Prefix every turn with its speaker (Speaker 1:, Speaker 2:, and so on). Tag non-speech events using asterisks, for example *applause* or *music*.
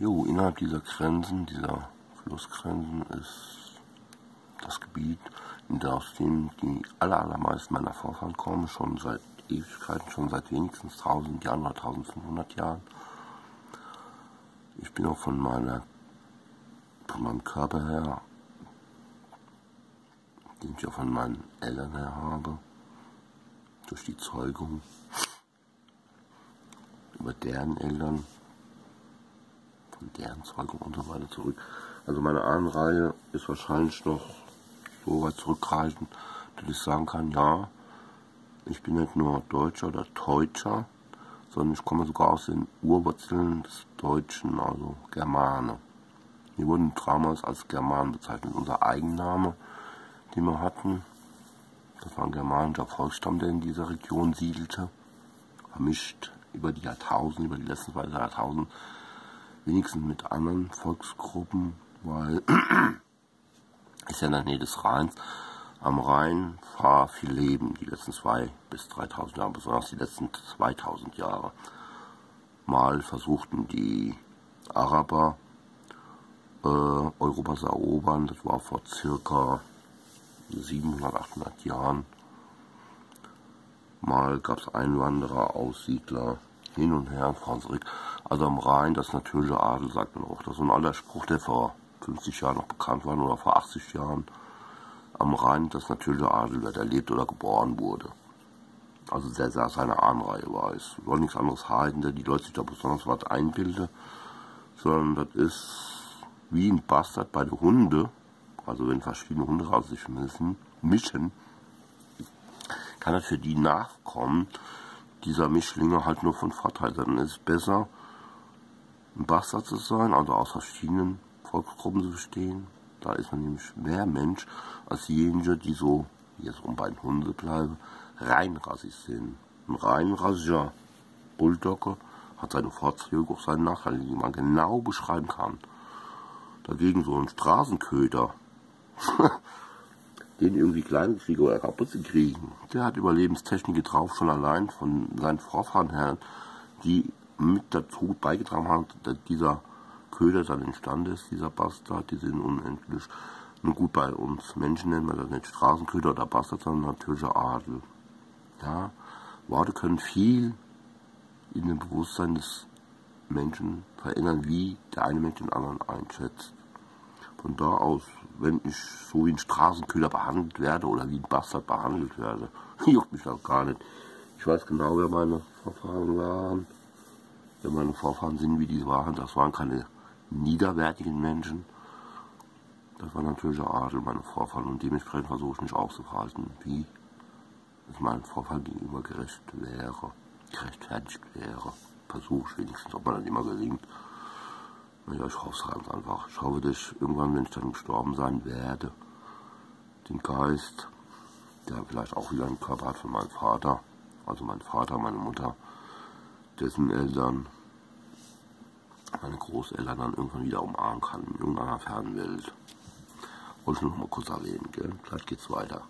Speaker 1: Jo, innerhalb dieser Grenzen, dieser Flussgrenzen ist das Gebiet, in das dem die aller, allermeisten meiner Vorfahren kommen, schon seit Ewigkeiten, schon seit wenigstens 1000 Jahren oder 1500 Jahren. Ich bin auch von meiner, von meinem Körper her, den ich auch von meinen Eltern her habe, durch die Zeugung über deren Eltern, deren Zeugung und so weiter zurück. Also meine Ahnenreihe ist wahrscheinlich noch so weit zurückgehalten, dass ich sagen kann, ja, ich bin nicht nur Deutscher oder Teutscher, sondern ich komme sogar aus den Urwurzeln des Deutschen, also Germane. Wir wurden damals als Germanen bezeichnet. Unser Eigenname, den wir hatten, das war ein germanischer Volksstamm, der in dieser Region siedelte, vermischt über die Jahrtausende, über die letzten zwei Jahrtausende, wenigstens mit anderen Volksgruppen, weil *clears throat* ist ja in der Nähe des Rheins. Am Rhein war viel Leben, die letzten zwei bis 3000 Jahre, besonders die letzten 2000 Jahre. Mal versuchten die Araber äh, Europa zu erobern, das war vor circa 700, 800 Jahren. Mal gab es Einwanderer, Aussiedler, hin und her, fahren zurück. Also am Rhein, das natürliche Adel, sagt man auch. Das ist ein alter Spruch, der vor 50 Jahren noch bekannt war, oder vor 80 Jahren. Am Rhein, das natürliche Adel, wer da lebt oder geboren wurde. Also der, der seine Ahnenreihe war. Es soll nichts anderes heißen, der die Leute sich da besonders was einbilden, sondern das ist wie ein Bastard bei den Hunden. Also wenn verschiedene Hunderassen sich mischen, mischen, kann das für die Nachkommen dieser Mischlinge halt nur von Vorteil sein. Dann ist es besser, Bastard zu sein, also aus verschiedenen Volksgruppen zu bestehen. Da ist man nämlich mehr Mensch als diejenigen, die so, jetzt um bei den Hunden bleiben, reinrassig sind. Ein reinrassiger Bulldogge hat seine Vorzüge, auch seine Nachteile, die man genau beschreiben kann. Dagegen so ein Straßenköter, *laughs* den irgendwie klein kriegen oder kaputt zu kriegen, der hat Überlebenstechnik drauf, schon allein von seinen Vorfahren her, die mit dazu beigetragen haben, dass dieser Köder dann entstanden ist, dieser Bastard, die sind unendlich. Nun gut, bei uns Menschen nennen wir das nicht Straßenköder oder Bastard, sondern natürlicher Adel. Ja, Worte können viel in dem Bewusstsein des Menschen verändern, wie der eine Mensch den anderen einschätzt. Von da aus, wenn ich so wie ein Straßenköder behandelt werde oder wie ein Bastard behandelt werde, *laughs* juckt mich auch gar nicht. Ich weiß genau, wer meine Vorfahren waren. Wer meine Vorfahren sind, wie die waren, das waren keine niederwertigen Menschen. Das war natürlicher Adel, meine Vorfahren, und dementsprechend versuche ich mich auch zu verhalten, wie es meinen Vorfahren gegenüber gerecht wäre, gerechtfertigt wäre. Versuche ich wenigstens, ob man das immer gelingt. Ja, ich hoffe es ganz einfach. Ich hoffe, dass ich irgendwann, wenn ich dann gestorben sein werde, den Geist, der vielleicht auch wieder einen Körper hat von meinem Vater, also mein Vater, meine Mutter, dessen Eltern, meine Großeltern dann irgendwann wieder umarmen kann in irgendeiner fernen Welt. Wollte ich noch mal kurz erwähnen, gell? Vielleicht geht's weiter.